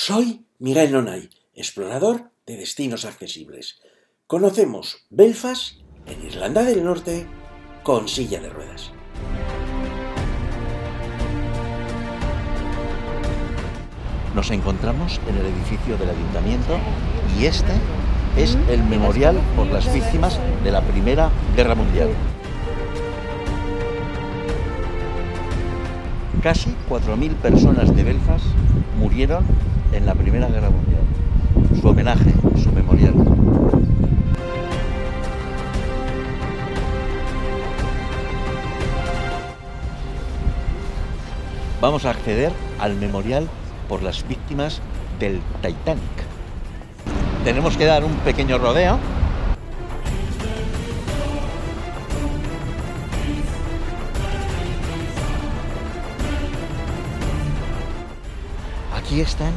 Soy Miguel Nonay, explorador de destinos accesibles. Conocemos Belfast, en Irlanda del Norte, con silla de ruedas. Nos encontramos en el edificio del ayuntamiento y este es el memorial por las víctimas de la Primera Guerra Mundial. Casi 4.000 personas de Belfast murieron en la Primera Guerra Mundial. Su homenaje, su memorial. Vamos a acceder al memorial por las víctimas del Titanic. Tenemos que dar un pequeño rodeo. Aquí están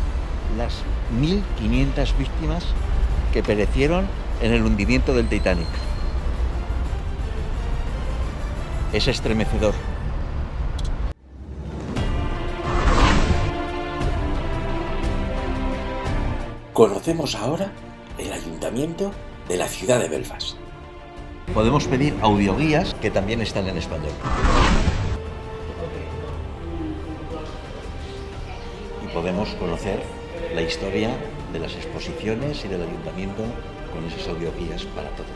las 1.500 víctimas que perecieron en el hundimiento del Titanic. Es estremecedor. Conocemos ahora el ayuntamiento de la ciudad de Belfast. Podemos pedir audioguías que también están en español. Y podemos conocer la historia de las exposiciones y del ayuntamiento con esas audioguías para todos.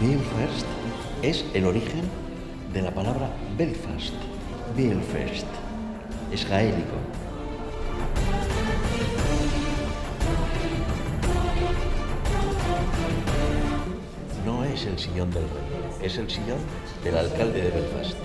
Belfast es el origen de la palabra Belfast. Belfast es gaélico. No es el sillón del rey, es el sillón del alcalde de Belfast.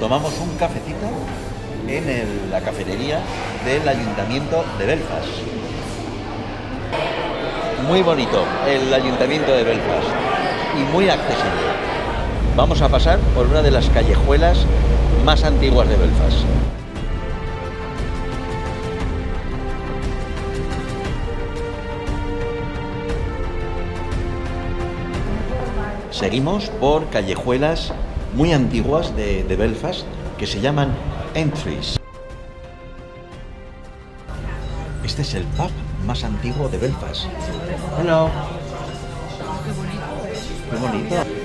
Tomamos un cafecito en la cafetería del ayuntamiento de Belfast. Muy bonito el ayuntamiento de Belfast y muy accesible. Vamos a pasar por una de las callejuelas más antiguas de Belfast. Seguimos por callejuelas muy antiguas de, Belfast que se llaman entries. Este es el pub más antiguo de Belfast. Hello. Qué bonito.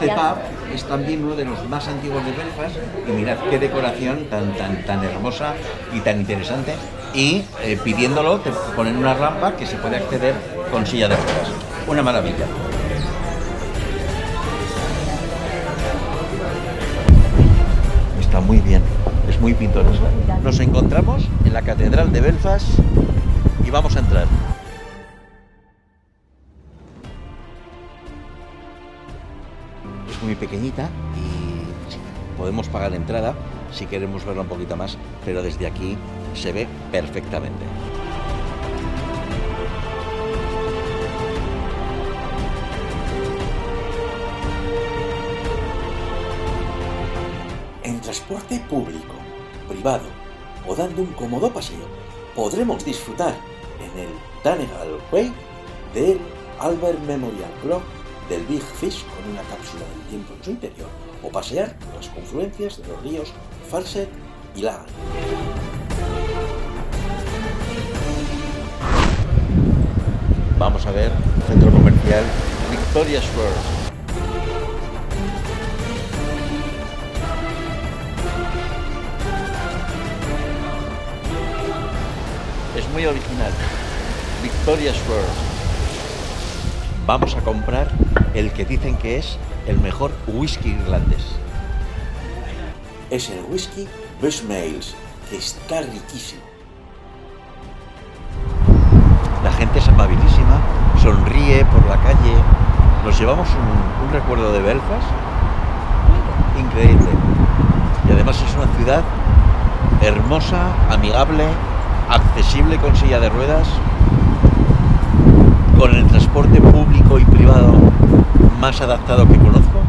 Este pub es también uno de los más antiguos de Belfast y mirad qué decoración tan tan tan hermosa y tan interesante y eh, pidiéndolo te ponen una rampa que se puede acceder con silla de ruedas. Una maravilla. Está muy bien, es muy pintoresco. Nos encontramos en la Catedral de Belfast y vamos a entrar. Muy pequeñita y podemos pagar entrada si queremos verla un poquito más, pero desde aquí se ve perfectamente. En transporte público, privado o dando un cómodo paseo, podremos disfrutar en el Donegal Way del Albert Memorial Club del Big Fish con una cápsula del tiempo en su interior o pasear por las confluencias de los ríos Farset y Lagan. Vamos a ver el centro comercial Victoria Square. Es muy original. Victoria Square. Vamos a comprar el que dicen que es el mejor whisky irlandés. Es el whisky Bushmales, que está riquísimo. La gente es amabilísima, sonríe por la calle. Nos llevamos un, un recuerdo de Belfast increíble. Y además es una ciudad hermosa, amigable, accesible con silla de ruedas, con el transporte público y privado más adaptado que conozco.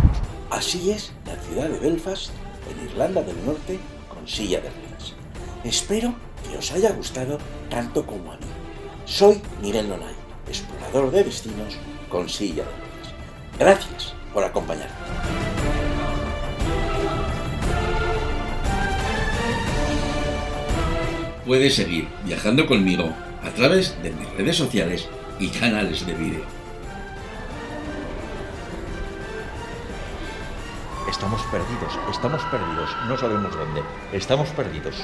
Así es la ciudad de Belfast, en Irlanda del Norte, con silla de ruedas. Espero que os haya gustado tanto como a mí. Soy Miguel Lonay, explorador de destinos con silla de ruedas. Gracias por acompañarme. Puedes seguir viajando conmigo a través de mis redes sociales y canales de vídeo. Estamos perdidos, estamos perdidos, no sabemos dónde, estamos perdidos.